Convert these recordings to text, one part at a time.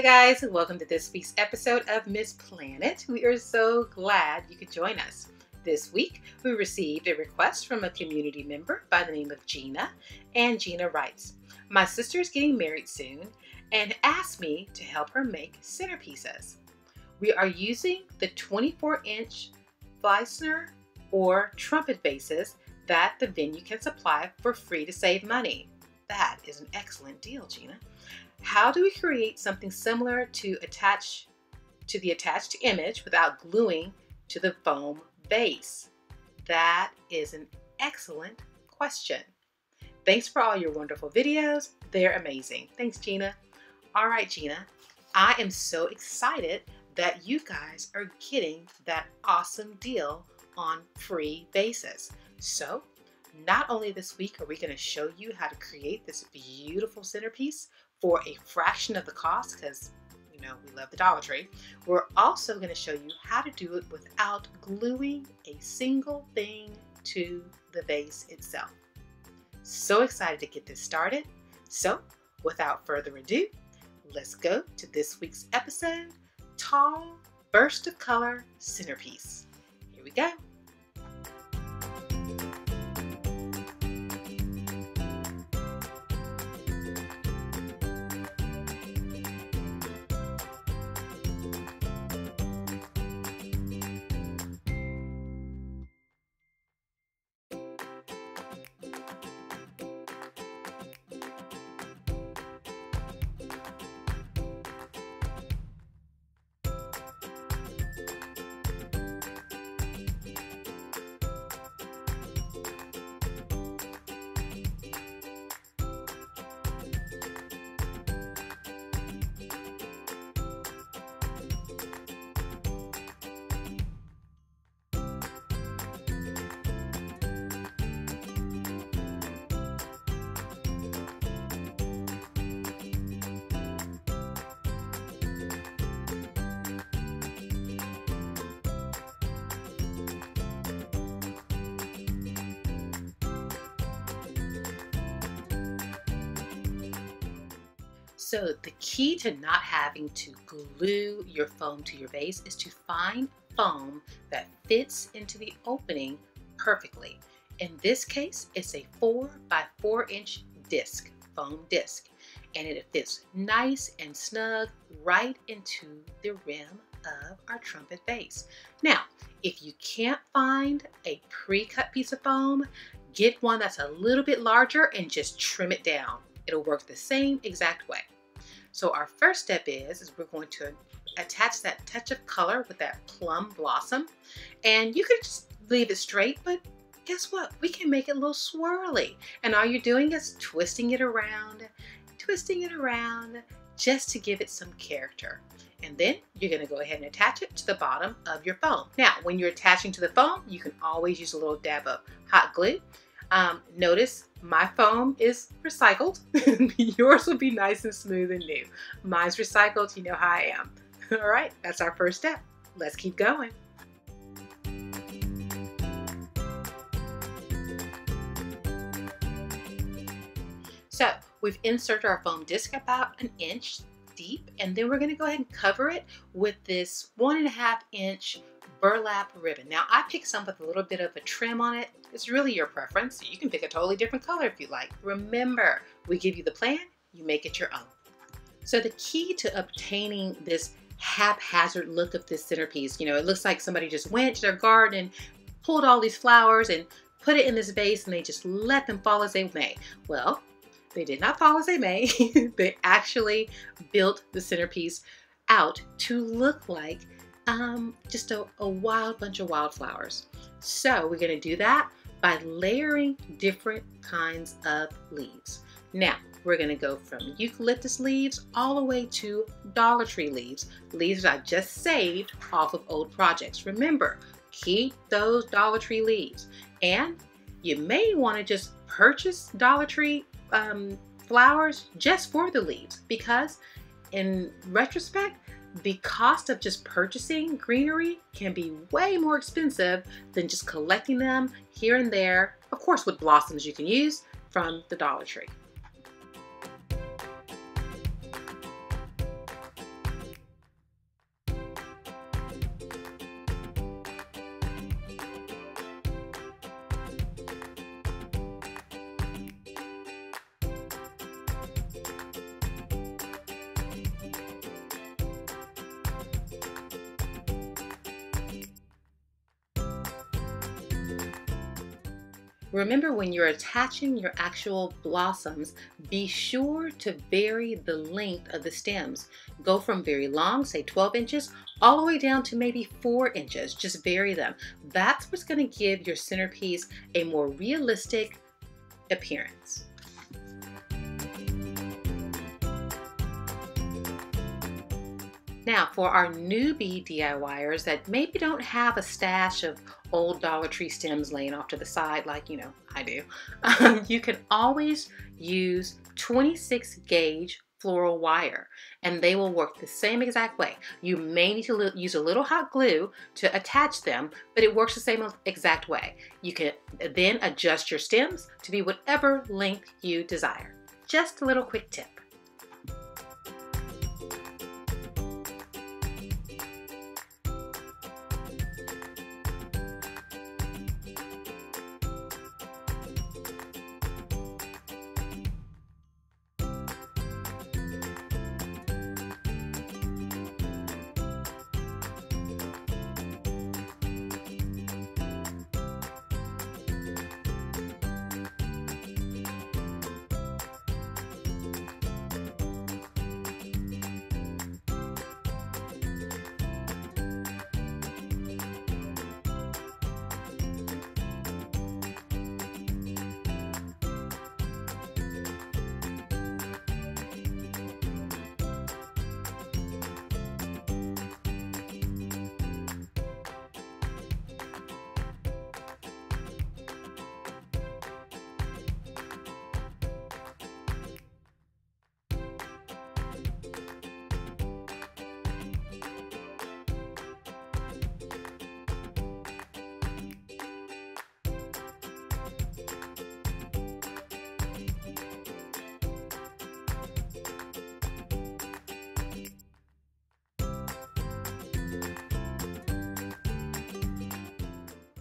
Hi guys, welcome to this week's episode of Miss PlanIt. We are so glad you could join us. This week, we received a request from a community member by the name of Gina, and Gina writes, My sister is getting married soon and asked me to help her make centerpieces. We are using the 24 inch Fleissner or trumpet vases that the venue can supply for free to save money. That is an excellent deal, Gina. How do we create something similar to attach to the attached image without gluing to the foam base? That is an excellent question. Thanks for all your wonderful videos. They're amazing. Thanks, Gina. All right, Gina, I am so excited that you guys are getting that awesome deal on free bases. So not only this week are we going to show you how to create this beautiful centerpiece for a fraction of the cost because you know we love the Dollar Tree, we're also going to show you how to do it without gluing a single thing to the vase itself. So excited to get this started. So without further ado, let's go to this week's episode, Tall Burst of Color Centerpiece. Here we go. So the key to not having to glue your foam to your vase is to find foam that fits into the opening perfectly. In this case, it's a four by four inch disc, foam disc, and it fits nice and snug right into the rim of our trumpet vase. Now, if you can't find a pre-cut piece of foam, get one that's a little bit larger and just trim it down. It'll work the same exact way. So our first step is, is we're going to attach that touch of color with that plum blossom. And you could just leave it straight, but guess what? We can make it a little swirly. And all you're doing is twisting it around, twisting it around, just to give it some character. And then you're gonna go ahead and attach it to the bottom of your foam. Now, when you're attaching to the foam, you can always use a little dab of hot glue. Um, notice my foam is recycled. Yours will be nice and smooth and new. Mine's recycled, you know how I am. All right, that's our first step. Let's keep going. So we've inserted our foam disc about an inch deep, and then we're gonna go ahead and cover it with this one and a half inch burlap ribbon. Now I picked some with a little bit of a trim on it. It's really your preference. You can pick a totally different color if you like. Remember, we give you the plan, you make it your own. So the key to obtaining this haphazard look of this centerpiece, you know, it looks like somebody just went to their garden and pulled all these flowers and put it in this vase and they just let them fall as they may. Well, they did not fall as they may. they actually built the centerpiece out to look like um, just a, a wild bunch of wildflowers. So we're going to do that by layering different kinds of leaves. Now, we're going to go from eucalyptus leaves all the way to Dollar Tree leaves, leaves I just saved off of old projects. Remember, keep those Dollar Tree leaves. And you may want to just purchase Dollar Tree um, flowers just for the leaves because in retrospect, the cost of just purchasing greenery can be way more expensive than just collecting them here and there, of course with blossoms you can use from the Dollar Tree. Remember when you're attaching your actual blossoms, be sure to vary the length of the stems. Go from very long, say 12 inches, all the way down to maybe four inches. Just vary them. That's what's gonna give your centerpiece a more realistic appearance. Now, for our newbie DIYers that maybe don't have a stash of old Dollar Tree stems laying off to the side like, you know, I do, um, you can always use 26 gauge floral wire and they will work the same exact way. You may need to use a little hot glue to attach them, but it works the same exact way. You can then adjust your stems to be whatever length you desire. Just a little quick tip.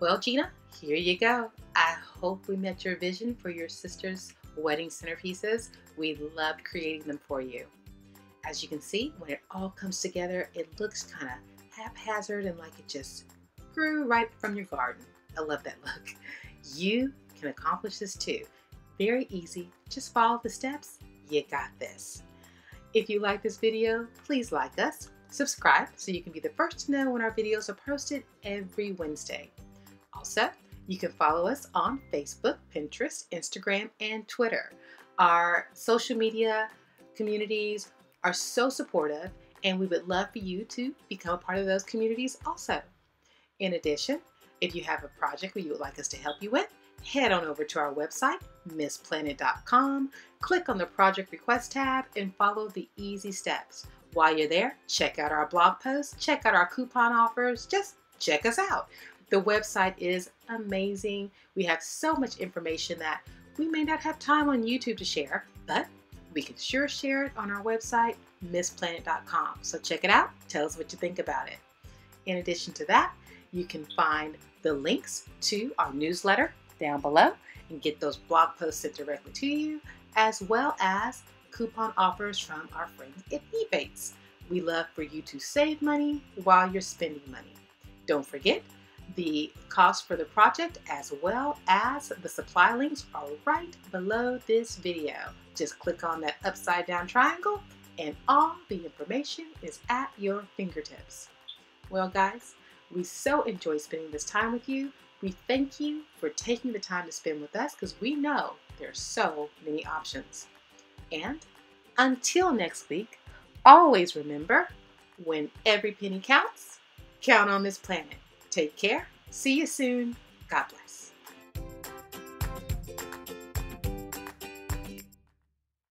Well, Gina, here you go. I hope we met your vision for your sister's wedding centerpieces. We loved creating them for you. As you can see, when it all comes together, it looks kind of haphazard and like it just grew right from your garden. I love that look. You can accomplish this too. Very easy. Just follow the steps. You got this. If you like this video, please like us, subscribe so you can be the first to know when our videos are posted every Wednesday. Also, you can follow us on Facebook, Pinterest, Instagram, and Twitter. Our social media communities are so supportive, and we would love for you to become a part of those communities also. In addition, if you have a project that you would like us to help you with, head on over to our website, missplanit.com, click on the project request tab, and follow the easy steps. While you're there, check out our blog posts, check out our coupon offers, just check us out. The website is amazing. We have so much information that we may not have time on YouTube to share, but we can sure share it on our website, missplanit.com. So check it out. Tell us what you think about it. In addition to that, you can find the links to our newsletter down below and get those blog posts sent directly to you, as well as coupon offers from our friends at Ebates. We love for you to save money while you're spending money. Don't forget, the cost for the project as well as the supply links are right below this video. Just click on that upside down triangle and all the information is at your fingertips. Well guys, we so enjoy spending this time with you. We thank you for taking the time to spend with us because we know there are so many options. And until next week, always remember, when every penny counts, count on Miss PlanIt. Take care. See you soon. God bless.